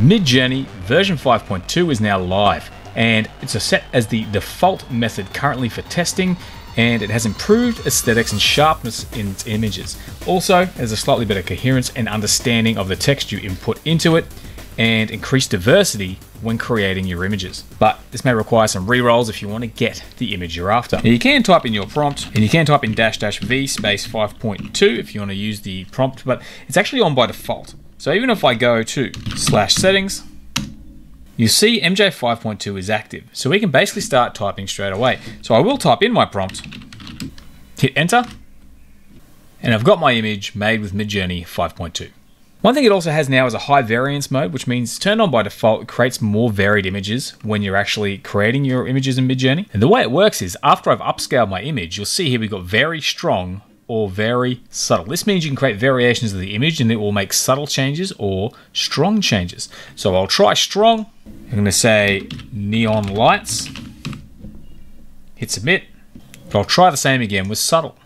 Midjourney version 5.2 is now live, and it's set as the default method currently for testing, and it has improved aesthetics and sharpness in its images. Also, there's a slightly better coherence and understanding of the text you input into it, and increased diversity when creating your images. But this may require some re-rolls if you want to get the image you're after. Now you can type in your prompt and you can type in dash dash v space 5.2 if you want to use the prompt, but it's actually on by default. So even if I go to slash settings, you see MJ 5.2 is active. So we can basically start typing straight away. So I will type in my prompt, hit enter, and I've got my image made with Midjourney 5.2. One thing it also has now is a high variance mode, which means turned on by default, it creates more varied images when you're actually creating your images in Midjourney. And the way it works is after I've upscaled my image, you'll see here we've got very strong or very subtle. This means you can create variations of the image and it will make subtle changes or strong changes. So I'll try strong. I'm going to say neon lights. Hit submit. But I'll try the same again with subtle.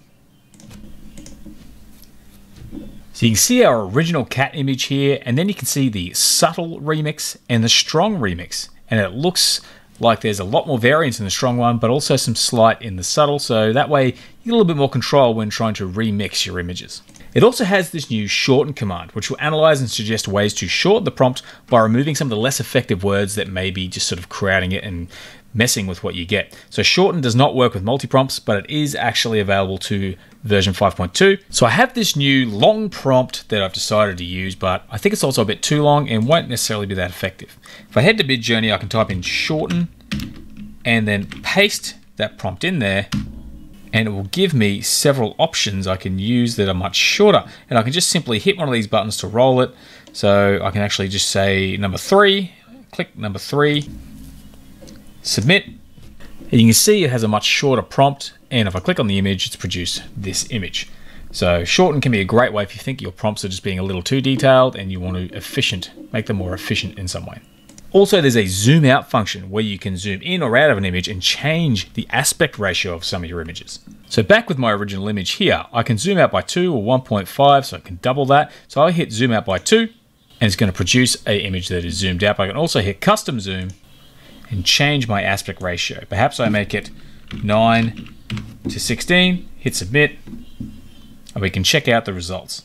So you can see our original cat image here, and then you can see the subtle remix and the strong remix. And it looks like there's a lot more variance in the strong one, but also some slight in the subtle, so that way you get a little bit more control when trying to remix your images. It also has this new shorten command, which will analyze and suggest ways to shorten the prompt by removing some of the less effective words that may be just sort of crowding it and messing with what you get. So shorten does not work with multi-prompts, but it is actually available to version 5.2. So I have this new long prompt that I've decided to use, but I think it's also a bit too long and won't necessarily be that effective. If I head to Midjourney, I can type in shorten and then paste that prompt in there and it will give me several options I can use that are much shorter. And I can just simply hit one of these buttons to roll it. So I can actually just say number three, click number three, submit, and you can see it has a much shorter prompt and if I click on the image, it's produced this image. So shorten can be a great way if you think your prompts are just being a little too detailed and you want to efficient, make them more efficient in some way. Also, there's a zoom out function where you can zoom in or out of an image and change the aspect ratio of some of your images. So back with my original image here, I can zoom out by 2 or 1.5, so I can double that. So I hit zoom out by 2, and it's going to produce a image that is zoomed out. But I can also hit custom zoom and change my aspect ratio. Perhaps I make it 9 to 16, hit submit, and we can check out the results.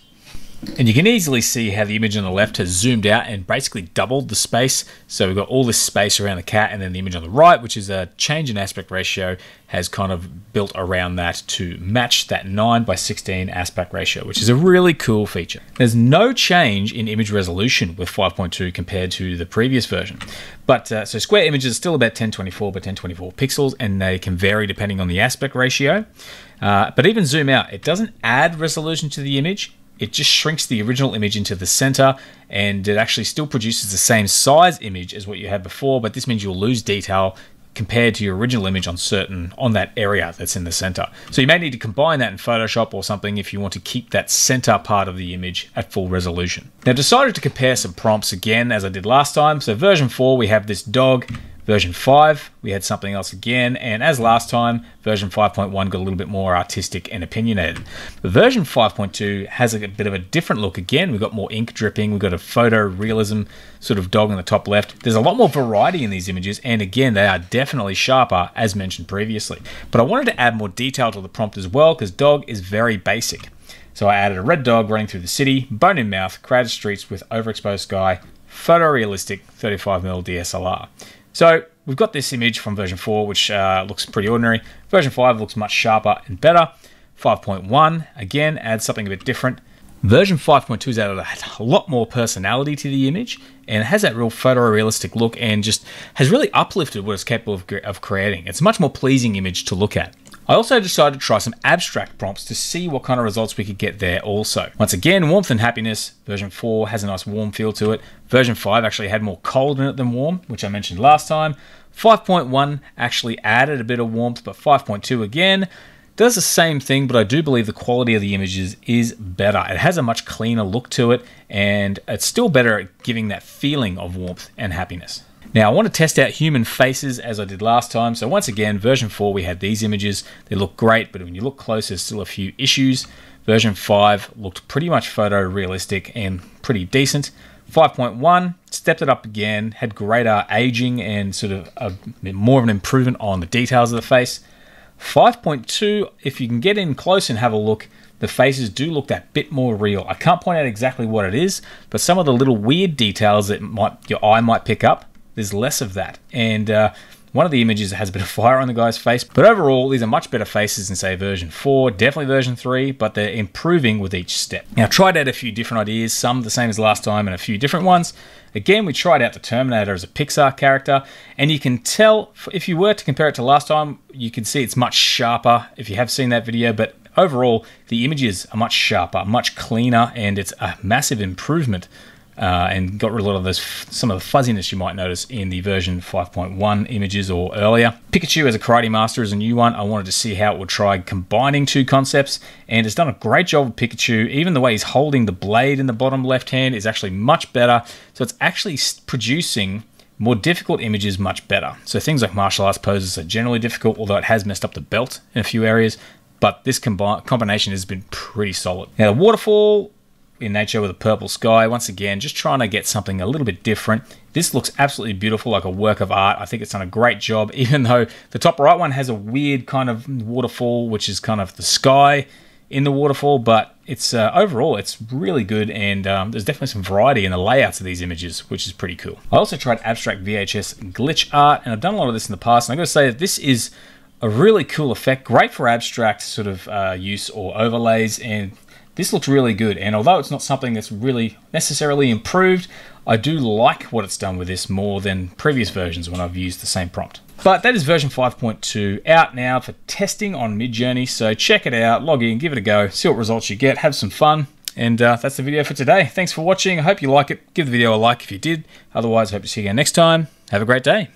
And you can easily see how the image on the left has zoomed out and basically doubled the space. So we've got all this space around the cat and then the image on the right, which is a change in aspect ratio, has kind of built around that to match that 9 by 16 aspect ratio, which is a really cool feature. There's no change in image resolution with 5.2 compared to the previous version. But uh, so square images are still about 1024 by 1024 pixels and they can vary depending on the aspect ratio. Uh, but even zoom out, it doesn't add resolution to the image it just shrinks the original image into the center and it actually still produces the same size image as what you had before, but this means you'll lose detail compared to your original image on certain on that area that's in the center. So you may need to combine that in Photoshop or something if you want to keep that center part of the image at full resolution. Now decided to compare some prompts again as I did last time. So version 4 we have this dog Version 5, we had something else again, and as last time, version 5.1 got a little bit more artistic and opinionated. Version 5.2 has a bit of a different look again. We've got more ink dripping, we've got a photo realism sort of dog in the top left. There's a lot more variety in these images, and again, they are definitely sharper, as mentioned previously. But I wanted to add more detail to the prompt as well, because dog is very basic. So I added a red dog running through the city, bone in mouth, crowded streets with overexposed sky, photorealistic 35mm DSLR. So we've got this image from version 4, which uh, looks pretty ordinary. Version 5 looks much sharper and better. 5.1, again, adds something a bit different. Version 5.2 has added a lot more personality to the image and has that real photorealistic look and just has really uplifted what it's capable of, of creating. It's a much more pleasing image to look at. I also decided to try some abstract prompts to see what kind of results we could get there also. Once again, warmth and happiness, version 4 has a nice warm feel to it. Version 5 actually had more cold in it than warm, which I mentioned last time. 5.1 actually added a bit of warmth, but 5.2 again does the same thing, but I do believe the quality of the images is better. It has a much cleaner look to it, and it's still better at giving that feeling of warmth and happiness. Now I want to test out human faces as I did last time. So once again, version 4, we had these images. They look great, but when you look close, there's still a few issues. Version 5 looked pretty much photorealistic and pretty decent. 5.1 stepped it up again, had greater aging and sort of a, more of an improvement on the details of the face. 5.2, if you can get in close and have a look, the faces do look that bit more real. I can't point out exactly what it is, but some of the little weird details that might your eye might pick up, there's less of that. And uh, one of the images has a bit of fire on the guy's face, but overall, these are much better faces than, say, version 4, definitely version 3, but they're improving with each step. Now, I tried out a few different ideas, some the same as last time, and a few different ones. Again, we tried out the Terminator as a Pixar character, and you can tell, if you were to compare it to last time, you can see it's much sharper if you have seen that video, but overall, the images are much sharper, much cleaner, and it's a massive improvement uh, and got rid of a lot of those some of the fuzziness you might notice in the version 5.1 images or earlier. Pikachu as a Karate Master is a new one. I wanted to see how it would try combining two concepts, and it's done a great job with Pikachu. Even the way he's holding the blade in the bottom left hand is actually much better. So it's actually producing more difficult images much better. So things like martial arts poses are generally difficult, although it has messed up the belt in a few areas. But this combi- combination has been pretty solid. Now, the waterfall in nature with a purple sky. Once again, just trying to get something a little bit different. This looks absolutely beautiful, like a work of art. I think it's done a great job, even though the top right one has a weird kind of waterfall, which is kind of the sky in the waterfall, but it's uh, overall it's really good, and um, there's definitely some variety in the layouts of these images, which is pretty cool. I also tried abstract VHS glitch art, and I've done a lot of this in the past, and going to say that this is a really cool effect, great for abstract sort of uh, use or overlays, and this looks really good, and although it's not something that's really necessarily improved, I do like what it's done with this more than previous versions when I've used the same prompt. But that is version 5.2 out now for testing on Midjourney, so check it out, log in, give it a go, see what results you get, have some fun, and uh, that's the video for today. Thanks for watching. I hope you like it. Give the video a like if you did. Otherwise, I hope to see you again next time. Have a great day.